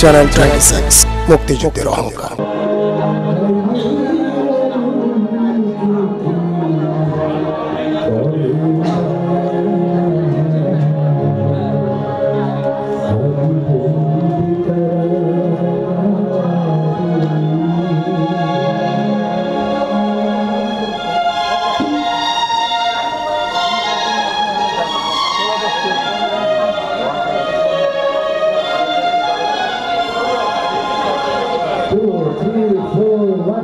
Channel 26 मुक्ति जुटे रहूँगा।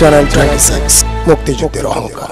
channel twenty six মুক্তিযুদ্ধের অহংকার